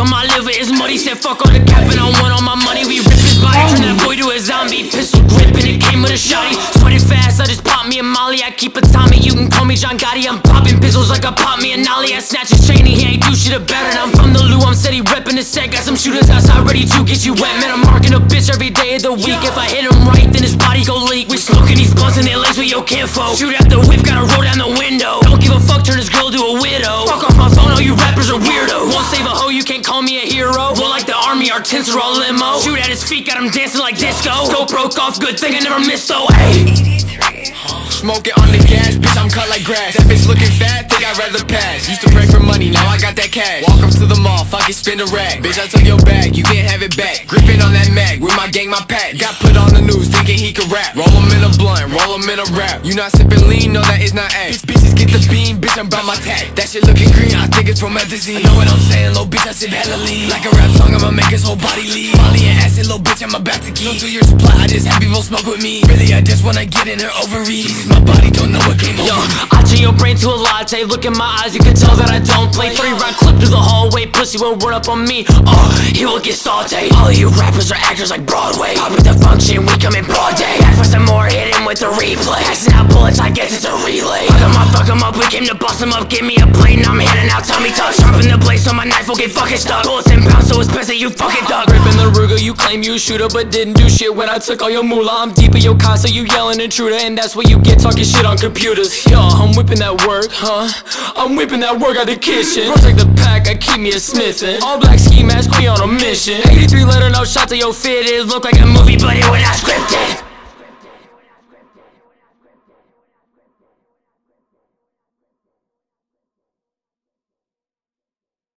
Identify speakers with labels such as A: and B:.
A: on my liver is muddy. Said fuck all the cap and I want all my money. We rip his body, turn that boy to a zombie. Pistol grip and it came with a shotty. Sweating fast, I just pop me a molly. I keep a Tommy, you can call me John Gotti. I'm popping pistols like I pop me a nolly. I snatch his chain and he ain't do shit about it. I'm from the Lou, I'm steady reppin' the set. Got some shooters outside ready to get you wet. Man, I'm marking a bitch every day of the week. If I hit him right, then his body go leak. We smoking these blunts and they lace with your kinfolk. Shoot out the whip, gotta roll down the window. Army, our tents are all limo. Shoot at his feet, got him dancing like disco. Scope broke off, good thing I never missed, though. Hey.
B: Smoking on the gas, bitch, I'm cut like grass. That bitch looking fat, think I'd rather pass. Used to pray for money, now I got that cash. Walk up to the mall, fuck it, spin a rag. Bitch, I took your bag, you can't have it back. Gripping on that mag, with my gang, my pack. Got put on the news, thinking he could rap. Roll him in a blunt, roll him in a rap. You not sipping lean, no, that is not ass. Bitches get the beam, bitch, I'm by my tag. That shit looking green, I think it's promethazine. I know what I'm saying, little bitch, I sip hella lean. Like a rap song, I'ma make his whole body lean. Molly and acid, little bitch, I'm about to key. No two supply, I just have people smoke with me. Really, I just wanna get in her ovaries. My body don't know what came
A: Yo,
B: over me.
A: I turn your brain to a latte. Look in my eyes, you can tell that I don't play. Three round clip through the hallway. Pussy won't run up on me. Oh, he will get sauteed. All you rappers are actors like Broadway. Pop with the function, we come in broad day. Ask for some more, hit him a replay. Passing out bullets, I guess it's a relay. Fuck him up, fuck him up. We came to bust him up. Give me a plate, and I'm handing out tummy tucks. Sharpen the blade so my knife will get fucking stuck. Bullets in pounds, so it's best you fucking duck. Ripping the Ruger, you claim you a shooter, but didn't do shit when I took all your moolah. I'm deep in your casa, you yelling intruder, and that's what you get talking shit on computers. Yo, I'm whipping that work, huh? I'm whipping that work out the kitchen. Protect the pack, I keep me a Smithin'. All black ski mask, we on a mission. 83 letter, no shot to your fit. It look like a movie, but it was not scripted.